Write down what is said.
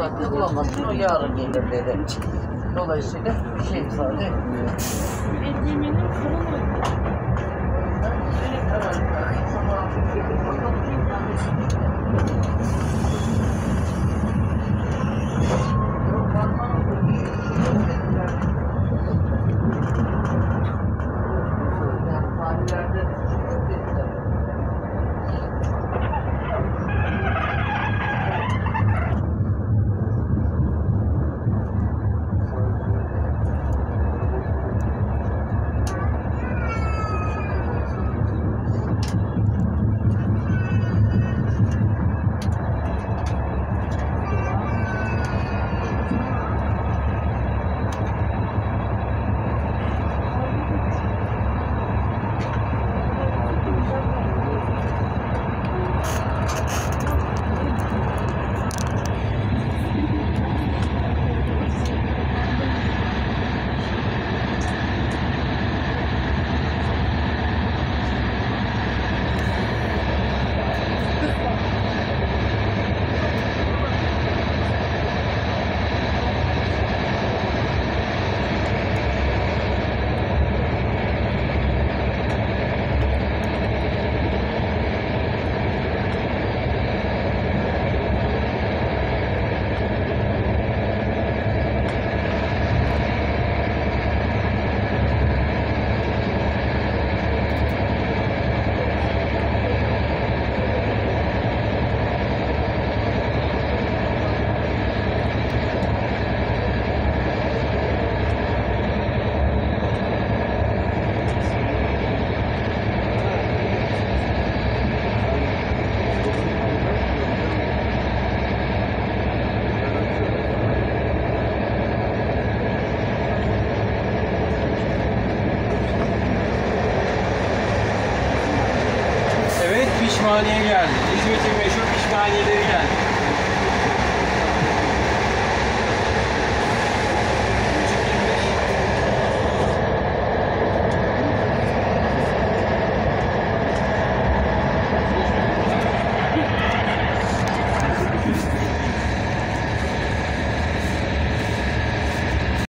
saatte bulamazsın o yarın gelir dedi. Dolayısıyla bir şey ifade etmiyor. İzmit'in meşhur pişmaniyelerinden.